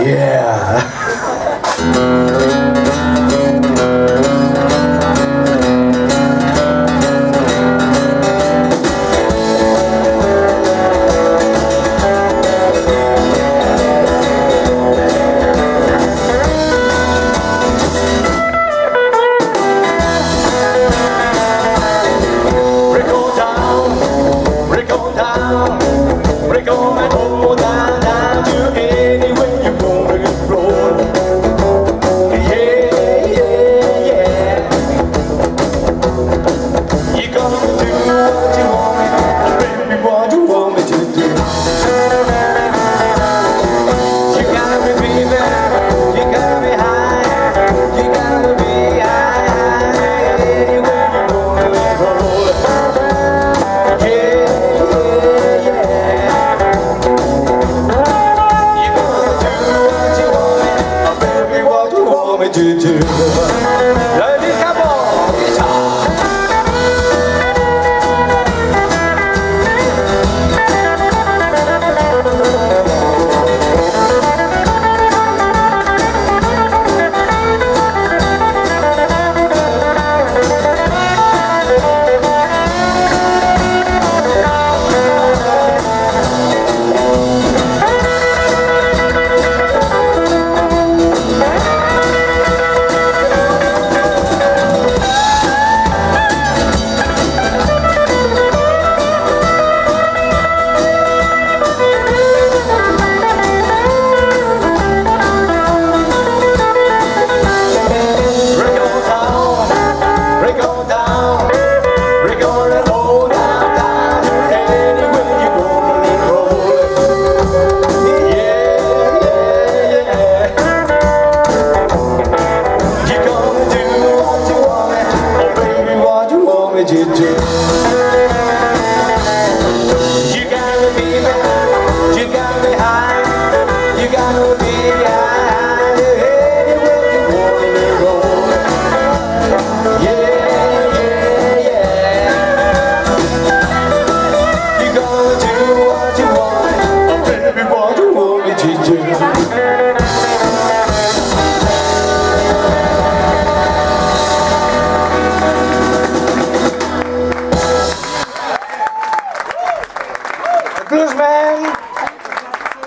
Yeah. Ladies, you? You gotta be you gotta be high, you gotta be high, you wanna. Yeah, yeah, yeah. You gotta do what you want, oh, baby, what you want, do? Guzman!